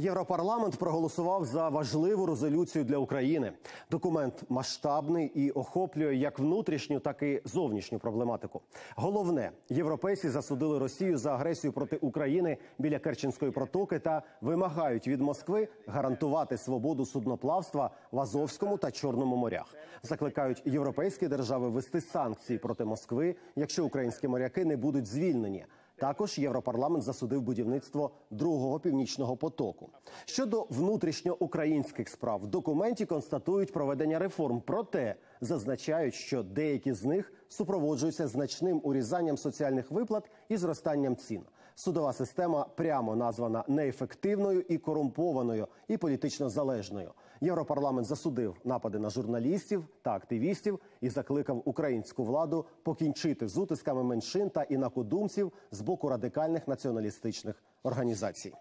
Європарламент проголосував за важливу резолюцію для України. Документ масштабний і охоплює як внутрішню, так і зовнішню проблематику. Головне, європейці засудили Росію за агресію проти України біля Керченської протоки та вимагають від Москви гарантувати свободу судноплавства в Азовському та Чорному морях. Закликають європейські держави ввести санкції проти Москви, якщо українські моряки не будуть звільнені. Також європарламент засудив будівництво другого північного потоку. Щодо внутрішньоукраїнських справ в документі констатують проведення реформ. Проте зазначають, що деякі з них супроводжуються значним урізанням соціальних виплат і зростанням цін. Судова система прямо названа неефективною і корумпованою, і політично залежною. Європарламент засудив напади на журналістів та активістів і закликав українську владу покінчити з утисками меншин та інакодумців з боку радикальних націоналістичних організацій.